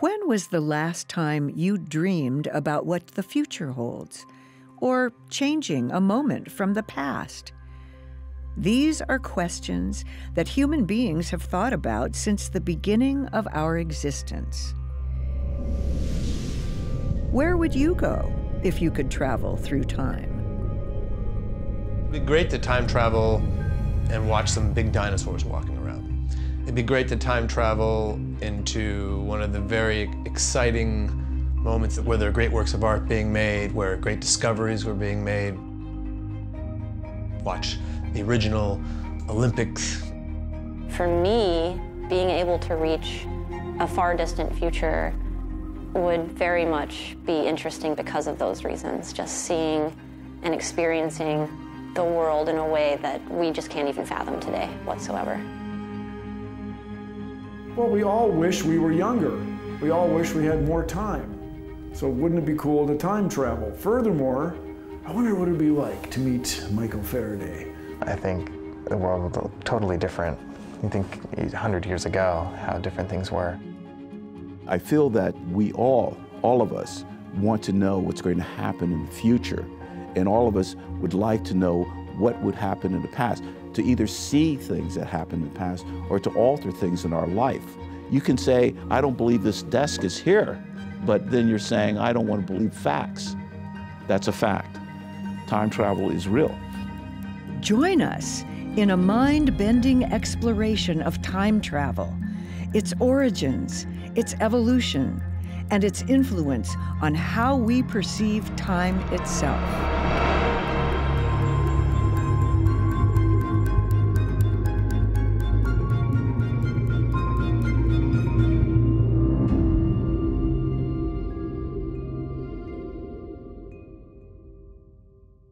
When was the last time you dreamed about what the future holds, or changing a moment from the past? These are questions that human beings have thought about since the beginning of our existence. Where would you go if you could travel through time? It'd be great to time travel and watch some big dinosaurs walking around. It'd be great to time travel into one of the very exciting moments where there are great works of art being made, where great discoveries were being made. Watch the original Olympics. For me, being able to reach a far distant future would very much be interesting because of those reasons. Just seeing and experiencing the world in a way that we just can't even fathom today whatsoever. Well, we all wish we were younger. We all wish we had more time. So wouldn't it be cool to time travel? Furthermore, I wonder what it'd be like to meet Michael Faraday. I think the world would look totally different. You think 100 years ago, how different things were. I feel that we all, all of us, want to know what's going to happen in the future. And all of us would like to know what would happen in the past to either see things that happened in the past or to alter things in our life. You can say, I don't believe this desk is here, but then you're saying, I don't want to believe facts. That's a fact. Time travel is real. Join us in a mind bending exploration of time travel, its origins, its evolution, and its influence on how we perceive time itself.